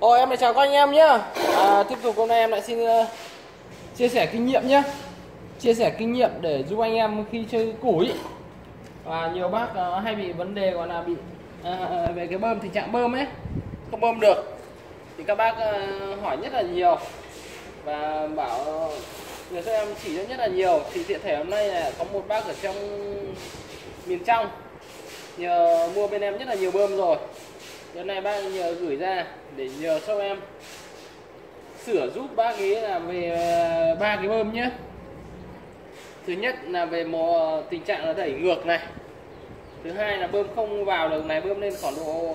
Ôi em lại chào các anh em nhá. À, Tiếp tục hôm nay em lại xin uh, chia sẻ kinh nghiệm nhá. Chia sẻ kinh nghiệm để giúp anh em khi chơi củi. Và nhiều bác uh, hay bị vấn đề gọi là bị uh, về cái bơm tình trạng bơm ấy. Không bơm được. Thì các bác uh, hỏi rất là nhiều. Và bảo nhờ cho em chỉ cho rất là nhiều. Thì tiện thể hôm nay là có một bác ở trong miền trong. Nhờ mua bên em rất là nhiều bơm rồi lần này bác nhờ gửi ra để nhờ cho em sửa giúp bác ấy là về ờ, ba cái bơm nhé. Thứ nhất là về một tình trạng là đẩy ngược này. Thứ hai là bơm không vào được này, bơm lên khoảng độ ờ,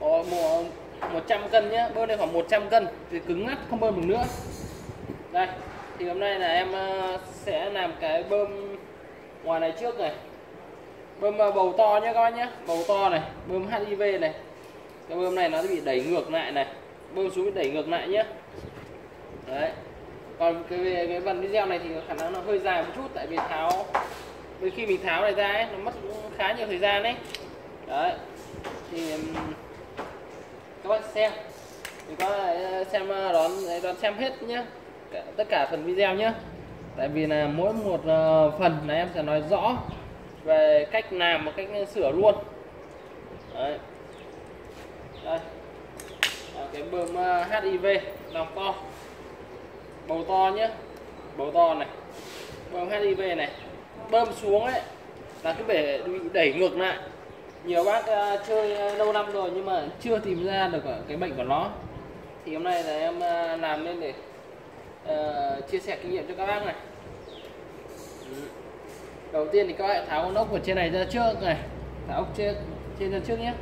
có một 100 cân nhé. Bơm lên khoảng 100 cân thì cứng ngắt, không bơm được nữa. Đây, thì hôm nay là em ờ, sẽ làm cái bơm ngoài này trước này. Bơm bầu to nhé các bác nhé. Bầu to này, bơm HIV này cái bơm này nó bị đẩy ngược lại này. Bơm xuống bị đẩy ngược lại nhé đấy. Còn cái về cái phần video này thì khả năng nó hơi dài một chút tại vì tháo đôi khi mình tháo này ra ấy, nó mất khá nhiều thời gian đấy đấy. Thì các bạn xem. Thì có ờ, xem ờ, đón đón xem hết nhé tất cả phần video nhé tại vì là mỗi một ờ, phần là em sẽ nói rõ về cách làm và cách sửa luôn. Đấy cái bơm à, HIV lòng to. Bầu to nhé bầu to này. Bơm HIV này. Bơm xuống ấy là cái bể bị đẩy ngược lại. Nhiều bác uh, chơi lâu năm rồi nhưng mà chưa tìm ra được cái bệnh của nó. Thì hôm nay là em uh, làm lên để uh, chia sẻ kinh nghiệm cho các bác này. Đầu tiên thì các bạn tháo con ốc ở trên này ra trước này. Tháo ốc trên trên ra trước nhé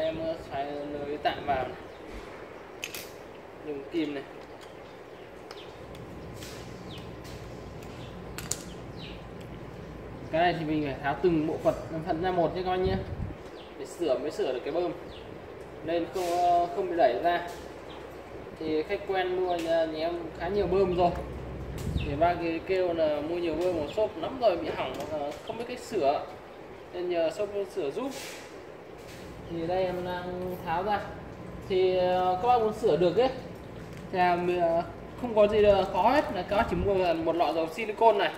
em ờ, xoay lưới tạm vào. Này. dùng kim này. Cái này thì mình phải tháo từng bộ phận phận ra một nhé các anh nhé. Để sửa mới sửa được cái bơm. Nên không ờ, không bị đẩy ra. Thì khách quen mua nhà, nhà em khá nhiều bơm rồi. Thì ba cái kêu là mua nhiều bơm một shop lắm rồi bị hỏng ờ, không biết cách sửa. Nên nhờ shop sửa giúp thì đây em đang tháo ra. Thì ờ, các bác muốn sửa được ấy, thì ờ, không có gì là khó hết. Là các bác chỉ mua một lọ dầu silicon này,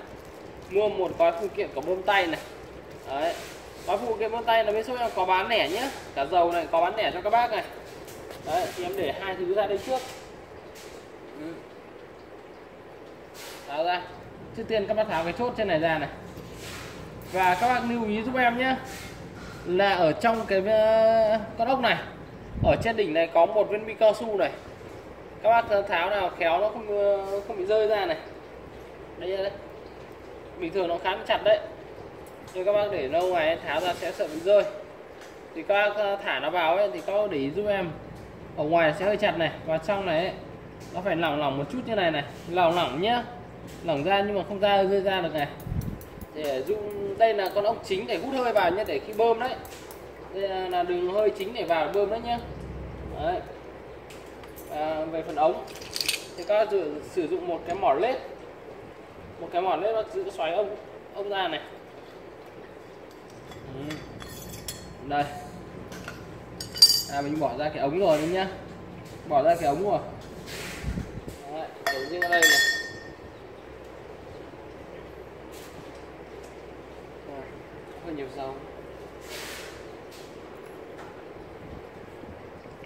mua một gói phụ kiện của bơm tay này. Đấy, gói phụ kiện bơm tay là bên số em có bán lẻ nhé cả dầu này có bán lẻ cho các bác này. Đấy, thì em để hai thứ ra đây trước. Ừ. Tháo ra. Trước tiên các bác tháo cái chốt trên này ra này. Và các bác lưu ý giúp em nhé là ở trong cái ờ, con ốc này. Ở trên đỉnh này có một viên bi cao su này. Các bác tháo nào khéo nó không ờ, không bị rơi ra này. Đây đây bình thường nó khá chặt đấy. Nhưng các bác để lâu ngày tháo ra sẽ sợ bị rơi. Thì các bác ờ, thả nó vào ấy thì các bác để ý giúp em. Ở ngoài sẽ hơi chặt này và trong này ấy, nó phải lỏng lỏng một chút như này này. Lỏng lỏng nhá. Lỏng ra nhưng mà không ra rơi ra được này để dung đây là con ốc chính để hút hơi vào nhé để khi bơm đấy. Đây là đường hơi chính để vào bơm đấy nhé. Đấy. À, về phần ống. Thì các sử, sử dụng một cái mỏ lết. Một cái mỏ lết nó giữ xoáy ông ông ra này. Ừ. đây. À mình bỏ ra cái ống rồi đấy nhá. Bỏ ra cái ống rồi. Đấy, để riêng ở đây này hơi nhiều dầu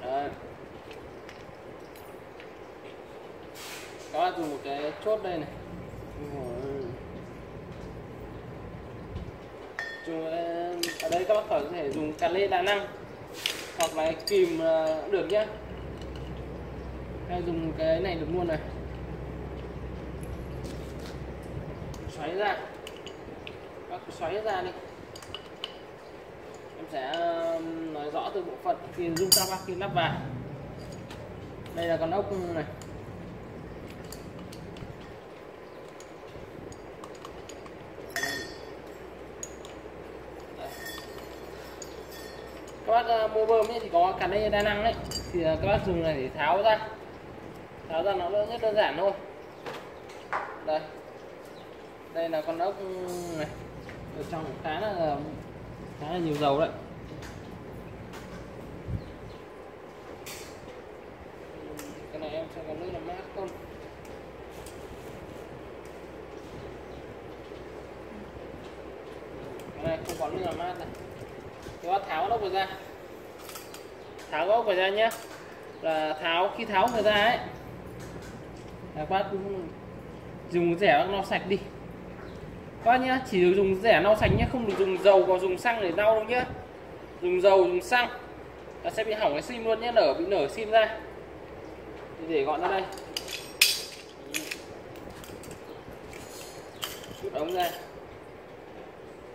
Đấy. các bạn dùng một cái đây này. Dùng ở đây các bác có thể dùng cà lê đa năng hoặc là kìm ờ, cũng được nhá. Hay dùng cái này được luôn này. Xoáy ra. Các xoáy ra đi. Em sẽ nói rõ từ bộ phận khi dung ta bác khi lắp vào. Đây là con ốc này. bơm ấy thì có cà lê đa năng đấy. Thì à, các bác dùng này để tháo ra. Tháo ra nó rất đơn giản thôi. Đây. Đây là con ốc ừ, này. Ở trong khá là khá là nhiều dầu đấy. Cái này em sẽ có nước làm mát không cái này không có nước làm mát này. Thì bác tháo nó vừa ra tháo gốc vào ra nhé là tháo, khi tháo người ra ấy các bác dùng rẻ bác lau sạch đi. Các bác nhá, chỉ được dùng rẻ lau sạch nhé không được dùng dầu và dùng xăng để lau đâu nhé dùng dầu, dùng xăng, là sẽ bị hỏng cái sim luôn nhé nở, bị nở sim ra. Thì để gọn ra đây. Chút ống ra.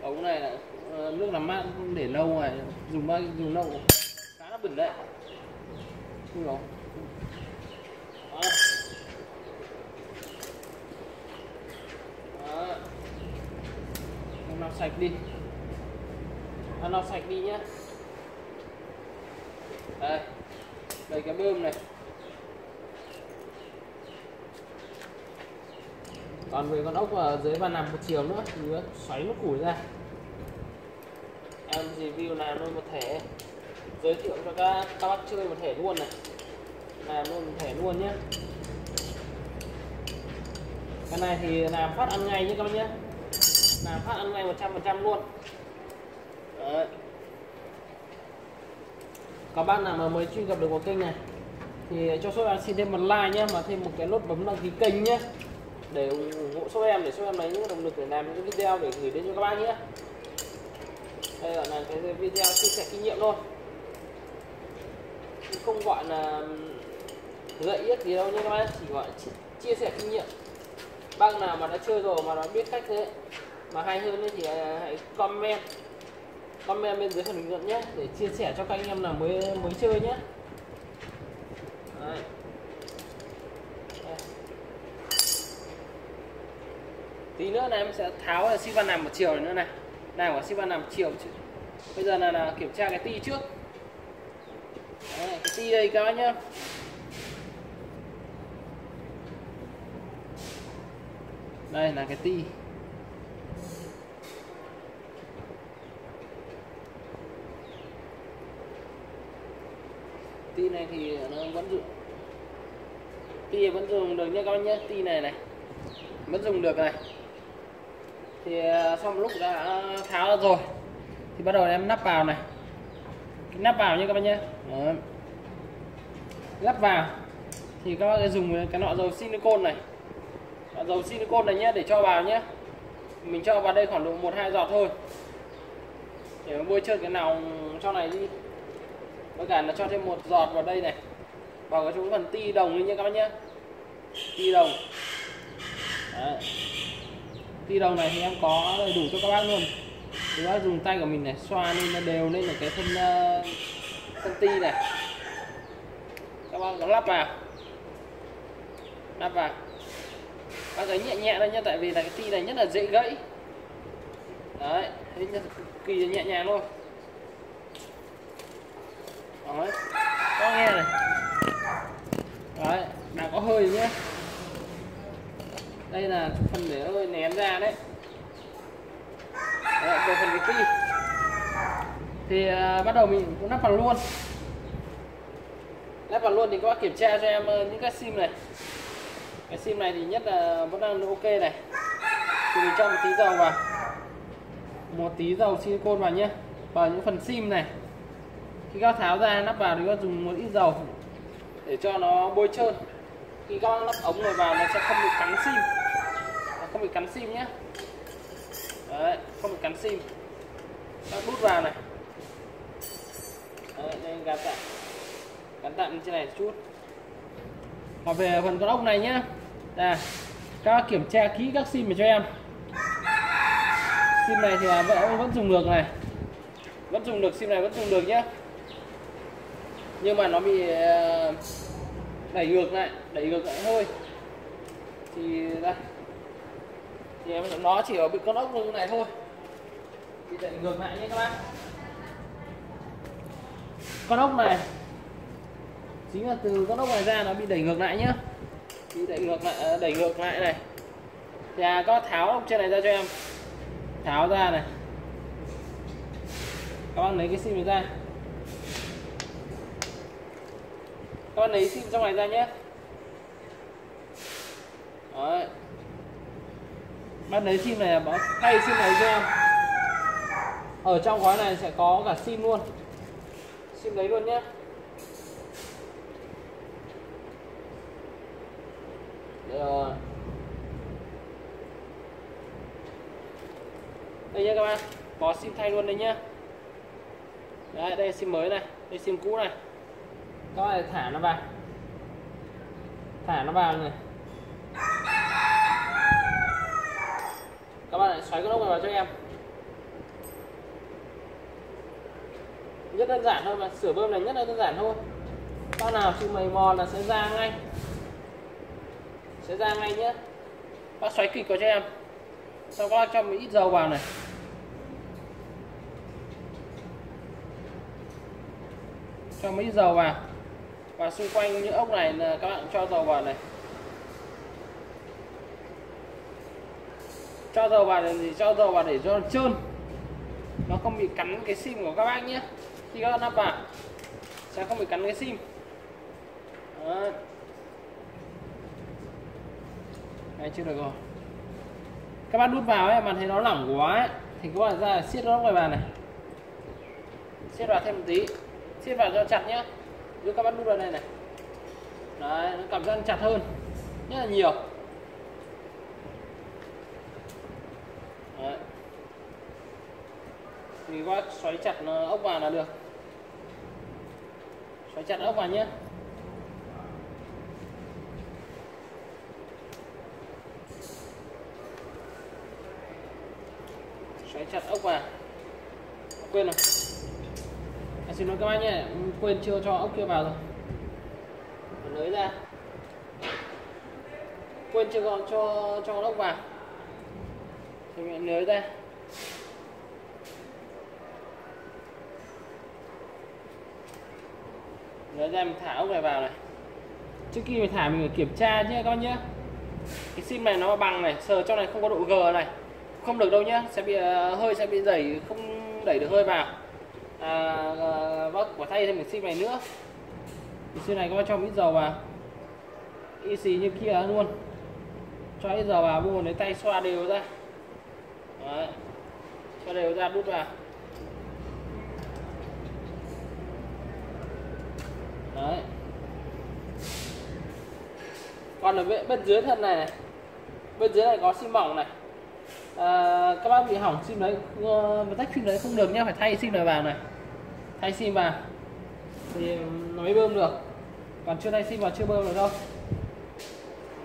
Ống này là ờ, nước làm mát để lâu này dùng bao, dùng lâu khá đấy không rồi đó. Đó. Sạch đi. Em lau sạch đi nhá. Đây. Đây, cái bơm này. Còn về con ốc ở dưới bàn nằm một chiều nữa. Thì xoáy nó củi ra. Em review làm luôn một thể giới thiệu cho các các bác chơi một thẻ luôn này. Làm luôn một thẻ luôn nhé. Cái này thì làm phát ăn ngay nhé các bác nhé. Làm phát ăn ngay 100% luôn. Đấy. các bạn nào mà mới truy cập được vào kênh này, thì cho số em xin thêm một like nhé, mà thêm một cái nút bấm đăng ký kênh nhé. Để ủng hộ số em, để số em lấy những động lực để làm những video để gửi đến cho các bạn nhé. Đây là cái video chia sẻ kinh nghiệm thôi không gọi là gợi ý gì đâu nhé các bạn chỉ gọi chia sẻ kinh nghiệm. Bác nào mà đã chơi rồi mà nó biết cách thế mà hay hơn thì à, hãy comment comment bên dưới phần bình luận nhé để chia sẻ cho các anh em nào mới mới chơi nhé. Đấy. tí nữa này em sẽ tháo là xi van nằm một chiều nữa này. Này của xi van nằm chiều bây giờ là, là kiểm tra cái ti trước. Đấy, cái ti đây các bác nhá. Đây là cái ti. Ti này thì nó vẫn dùng. Ti vẫn dùng được nha các bác nhé ti này này, vẫn dùng được này. Thì à, xong lúc đã tháo ra rồi, thì bắt đầu em nắp vào này. Nắp vào nha các bác nhé Đó lắp vào. Thì các bác dùng cái nọ dầu silicone này. Dầu silicone này nhé để cho vào nhé. Mình cho vào đây khoảng độ một hai giọt thôi. Để bôi trơn cái nào cho này đi. Với cả nó cho thêm một giọt vào đây này. Vào cái chỗ phần ti đồng đi nhé các bác nhé. Ti đồng. Đấy. ti đồng này thì em có đầy đủ cho các bác luôn. Các bác dùng tay của mình này xoa lên nó đều lên là cái thân uh, thân ti này. Vâng, các lắp vào. Lắp vào. Bác ấy nhẹ nhẹ thôi nhá tại vì là cái ti này rất là dễ gãy. Đấy kỳ nhẹ nhàng thôi đấy. Có nghe này. Đấy đang có hơi nhé đây là phần để hơi nén ra đấy. Đấy về phần cái ti. Thì à, bắt đầu mình cũng lắp vào luôn lắp vào luôn thì các bác kiểm tra cho em ờ, những cái sim này. Cái sim này thì nhất là vẫn đang ok này. Thì mình cho một tí dầu vào. Một tí dầu silicon vào nhé vào những phần sim này. Khi các tháo ra lắp vào thì các dùng một ít dầu để cho nó bôi trơn. Khi các lắp ống này vào nó sẽ không bị cắn sim. Không bị cắn sim nhé đấy không bị cắn sim. Các đút vào này. Đấy, đây gạt lại cẩn tạm trên này chút. Và về phần con ốc này nhé đây các bác kiểm tra kỹ các sim này cho em. Sim này thì vẫn vẫn dùng được này. Vẫn dùng được, sim này vẫn dùng được nhé nhưng mà nó bị ờ, đẩy ngược lại, đẩy ngược lại hơi. Thì đây. Thì em, nó chỉ ở bị con ốc như này thôi. Thì đẩy ngược lại nhé các bác. Con ốc này chính là từ con ốc này ra nó bị đẩy ngược lại nhá. Bị đẩy ngược lại à, đẩy ngược lại này. Thì à, có tháo ốc trên này ra cho em. Tháo ra này. Các bạn lấy cái sim này ra. Các bạn lấy sim trong này ra nhé. Đấy. bạn lấy sim này bỏ thay sim này cho em. Ở trong gói này sẽ có cả sim luôn. Sim đấy luôn nhé. Rồi. đây nhá, các bạn. Có sim thay luôn đấy nhá. Đấy, đây sim mới này, đây sim cũ này. Các bạn thả nó vào. Thả nó vào này. Các bạn lại xoáy cái lốc này vào cho em. Rất đơn giản thôi mà, sửa bơm này rất là đơn giản thôi. Bao nào chịu mày mò là sẽ ra ngay sẽ ra ngay nhé bác xoáy kịch vào cho em. Sau đó cho mình ít dầu vào này. Cho mấy dầu vào. Và xung quanh những ốc này là các bạn cho dầu vào này. Cho dầu vào thì cho dầu vào để cho trơn. Nó không bị cắn cái sim của các bác nhé khi các bạn lắp vào, sẽ không bị cắn cái sim. Đó. Đấy chưa được rồi. Các bạn đút vào ấy mà thấy nó lỏng quá ấy, thì các bạn ra siết nó ngoài bàn này. Siết vào thêm một tí. Siết vào cho chặt nhé giúp các bạn đút vào đây này. Đấy nó cảm giác chặt hơn rất là nhiều. Đấy. thì các bác xoáy chặt ốc vào là được. Xoáy chặt ốc vào nhé ốc vào quên rồi. À, xin lỗi các bác nhé quên chưa cho ốc kia vào rồi. Nới ra. Quên chưa còn cho cho ốc vào. Thì mình nới ra. Nới ra mình thả ốc này vào này. Trước khi mình thả mình phải kiểm tra nhé các bác nhé. Cái sim này nó bằng này sờ trong này không có độ g này không được đâu nhá sẽ bị uh, hơi sẽ bị dày không đẩy được hơi vào. À, uh, bác quả thay thêm miếng sim này nữa. Thì này các bác cho ít dầu vào. Y xì như kia luôn. Cho ít dầu vào buông lấy tay xoa đều ra. Đấy. xoa đều ra đút vào. Đấy. còn ở bên, bên dưới thân này, này. Bên dưới này có xi mỏng này các bác bị hỏng sim đấy. Uh, tách sim đấy không được nhá phải thay sim này vào này. Thay sim vào. Thì nó mới bơm được. Còn chưa thay sim vào chưa bơm được đâu.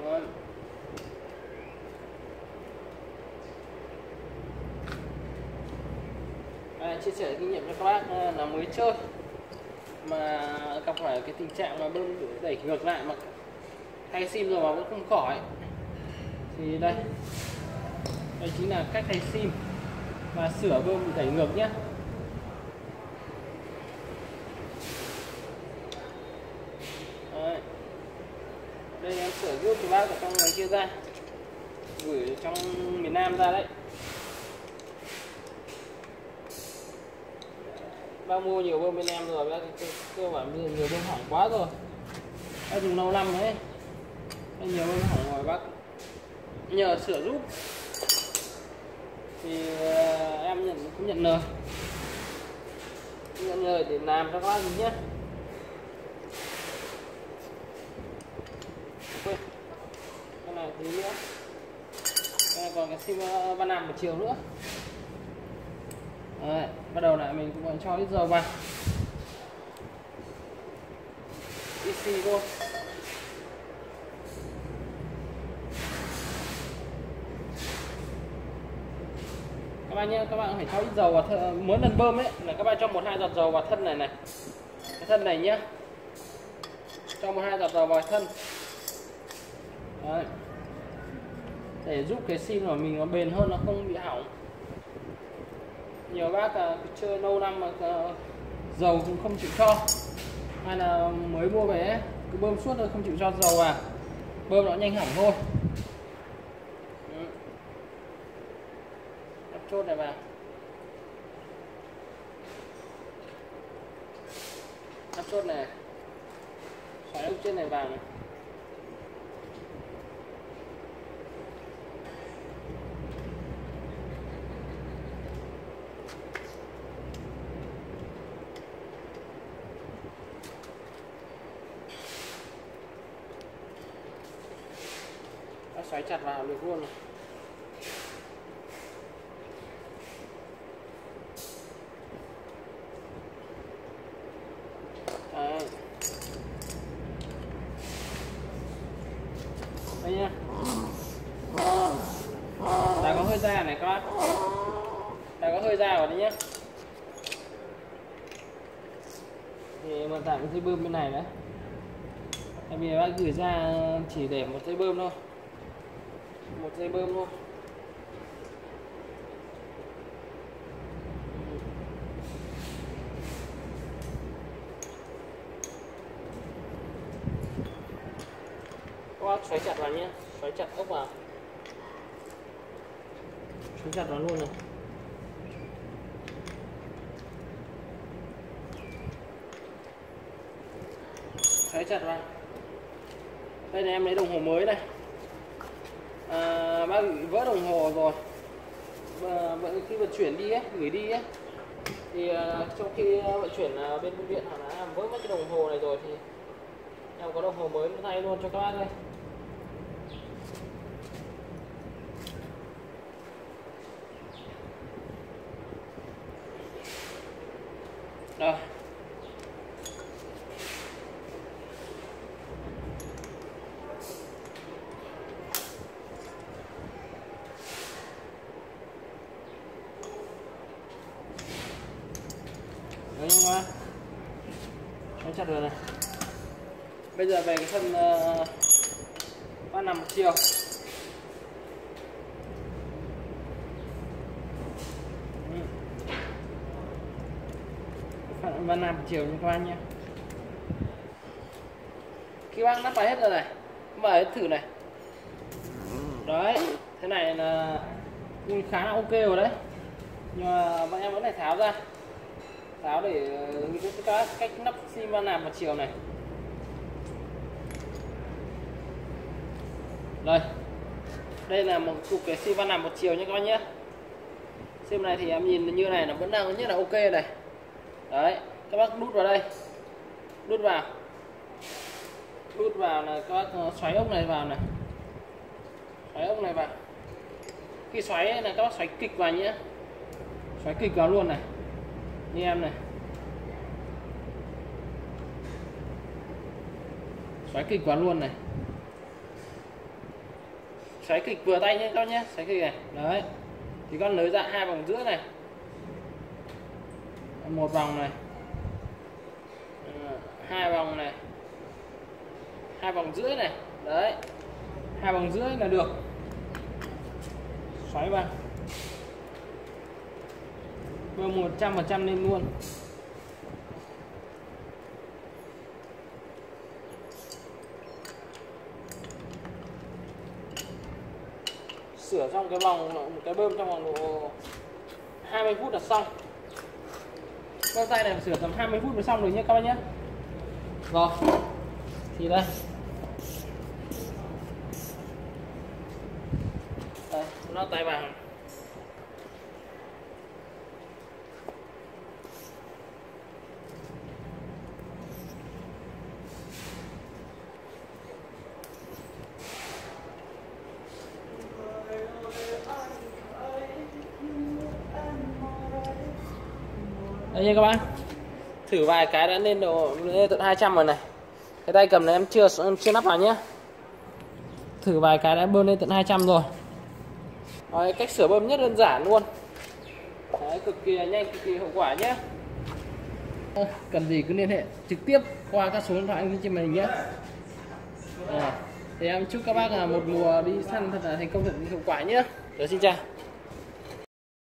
Rồi. À, chia sẻ kinh nghiệm cho các bác ờ, là mới chơi. Mà gặp phải cái tình trạng mà bơm đẩy ngược lại mà thay sim rồi mà vẫn không khỏi. Thì đây đây chính là cách thay sim. Và sửa bơm bị đẩy ngược nhé. Đấy. đây em sửa giúp cho bác ở trong ngoài kia ra. Gửi trong miền Nam ra đấy. Bác mua nhiều bơm bên em rồi, bác cơ bản bây giờ nhiều bơm hỏng quá rồi. Bác dùng lâu năm đấy. Nhiều bơm hỏng rồi bác. Nhờ sửa giúp thì uh, em nhận cũng nhận lời. Nhận lời để làm cho các bác nhé. Quên. Cái này tí nữa. Cái này còn cái sim ờ, ban làm một chiều nữa. Đấy, bắt đầu lại mình cũng cho ít dầu vào. Ít xì thôi. Các bạn nhé các bạn phải cho ít dầu vào thân à, mỗi lần bơm ấy là các bạn cho một hai giọt dầu vào thân này này. Cái thân này nhá, cho một hai giọt dầu vào thân. Đấy. để giúp cái sim của mình nó bền hơn nó không bị hỏng. Nhiều bác à, chơi lâu năm mà à, dầu cũng không chịu cho. Hay là mới mua về cứ bơm suốt thôi không chịu cho dầu à, bơm nó nhanh hỏng thôi. chốt này vào. Áp chốt này. Xoáy ốc trên này vào này. Xoáy chặt vào được luôn này dây bơm bên này nữa. Tại vì bác gửi ra chỉ để một dây bơm thôi. Một dây bơm thôi. các bác xoáy chặt vào nhé xoáy chặt ốc vào xoáy chặt vào luôn này chặt vào. Đây này em lấy đồng hồ mới này à, bác bị vỡ đồng hồ rồi. Và khi vận chuyển đi ấy, gửi đi ấy thì uh, trong khi vận chuyển uh, bên bưu viện họ đã làm vỡ mất cái đồng hồ này rồi thì em có đồng hồ mới thay luôn cho các bác đây Rồi. Đấy không ạ? Chặt rồi này. Bây giờ về cái thân uh, ba nằm một chiều. Ừ. và làm chiều như các bạn nhé. Khi bác nắp bài hết rồi này mở thử này. Đấy thế này là khá là ok rồi đấy. Nhưng mà bọn em vẫn phải tháo ra tháo để ờ, các cách nắp xi van nạp một chiều này. Đây đây là một cục cái xi van nạp một chiều nhé các bạn nhé. Sim này thì em nhìn như này nó vẫn đang nhất là ok này đấy, các bác đút vào đây. Đút vào. Đút vào là các bác ờ, xoáy ốc này vào này. Xoáy ốc này vào. Khi xoáy là các bác xoáy kịch vào nhé. Xoáy kịch vào luôn này như em này. Xoáy kịch quá luôn này. Xoáy kịch vừa tay nhé các nhé xoáy kịch này. Đấy. Thì con nới ra hai vòng giữa này. Một vòng này. Ờ, hai vòng này. Hai vòng rưỡi này. Đấy. Hai vòng rưỡi là được. Xoáy vào bơm một trăm phần trăm lên luôn. Sửa xong cái vòng một cái bơm trong vòng độ 20 phút là xong. Con tay này sửa tầm 20 phút mới xong rồi nhé các bác nhé. Rồi, thì đây. Đây, nó tay vàng đây nha các bạn. Thử vài cái đã lên độ lên tận 200 rồi này. Cái tay cầm này em chưa chưa nắp vào nhé thử vài cái đã bơm lên tận 200 rồi. Đấy, cách sửa bơm nhất đơn giản luôn. Đấy, cực kỳ nhanh cực kỳ hiệu quả nhé cần gì cứ liên hệ trực tiếp qua các số điện thoại trên màn hình nhé à, thì em chúc các bác là một mùa đi săn thật là thành công thật hiệu quả nhé rồi xin chào.